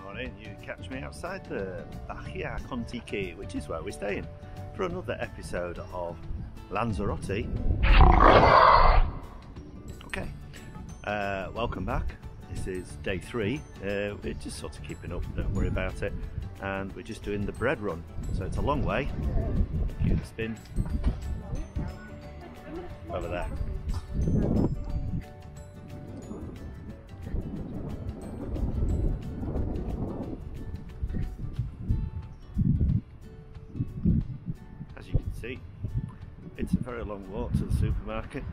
morning, you catch me outside the Bahia Contiki, which is where we're staying, for another episode of Lanzarote. Okay, uh, welcome back. This is day three. Uh, we're just sort of keeping up, don't worry about it. And we're just doing the bread run. So it's a long way. Give it a spin. Over there. See, it's a very long walk to the supermarket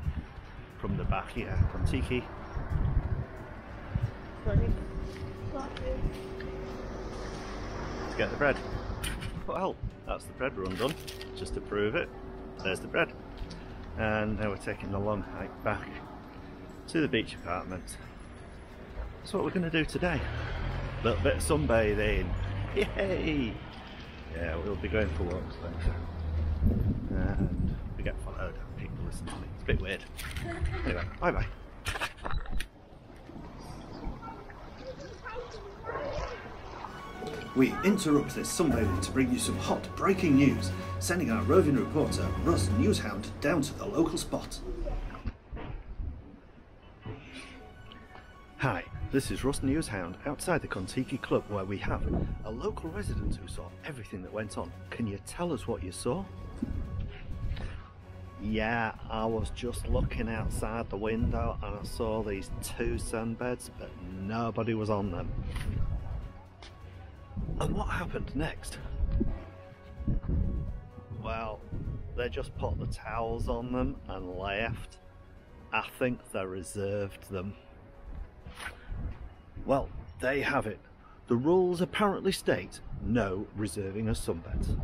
from the Bahia Contiki. to get the bread. Well, that's the bread run done, just to prove it. There's the bread. And now we're taking a long hike back to the beach apartment. That's what we're going to do today. A little bit of sunbathing. Yay! Yeah, we'll be going for walks later. And we get followed. and People listen to me. It's a bit weird. Anyway, bye bye. We interrupt this sunbathing to bring you some hot breaking news, sending our roving reporter, Russ Newshound, down to the local spot. Hi, this is Russ Newshound outside the Contiki Club where we have a local resident who saw everything that went on. Can you tell us what you saw? Yeah, I was just looking outside the window and I saw these two sunbeds, but nobody was on them. And what happened next? Well, they just put the towels on them and left. I think they reserved them. Well, there you have it. The rules apparently state no reserving a sunbeds.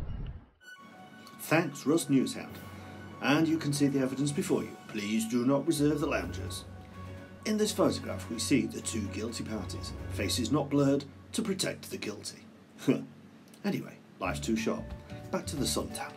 Thanks, Russ Newshound. And you can see the evidence before you. Please do not reserve the loungers. In this photograph, we see the two guilty parties, faces not blurred, to protect the guilty. anyway, life's too short. Back to the suntan.